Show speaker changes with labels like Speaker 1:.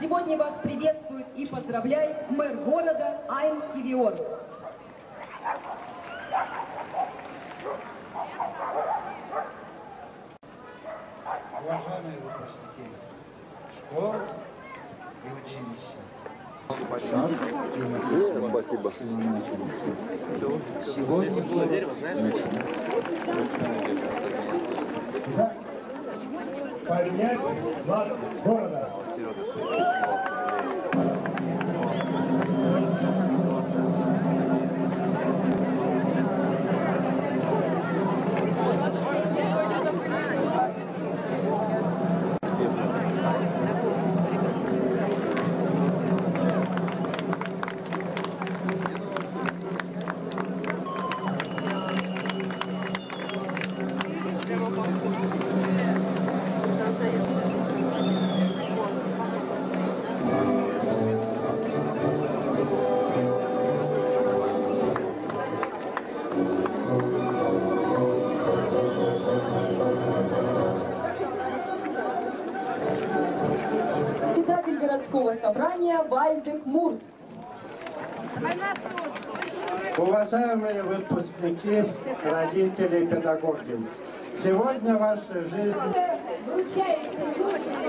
Speaker 1: Сегодня вас приветствует и поздравляет мэр города Айн Кивиор.
Speaker 2: Уважаемые выпускники школ и училища,
Speaker 3: Спасибо.
Speaker 2: Сегодня мы
Speaker 4: Да. Поднять флаг города.
Speaker 1: Городского собрания Вальдек Мурт.
Speaker 4: Уважаемые выпускники, родители педагоги, сегодня ваша жизнь
Speaker 1: Вручается южный